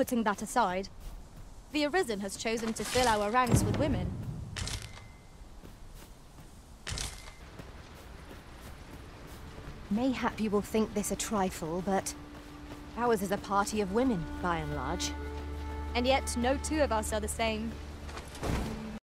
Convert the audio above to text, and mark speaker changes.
Speaker 1: putting that aside, the Arisen has chosen to fill our ranks with women.
Speaker 2: Mayhap you will think this a trifle, but ours is a party of women, by and large.
Speaker 1: And yet, no two of us are the same.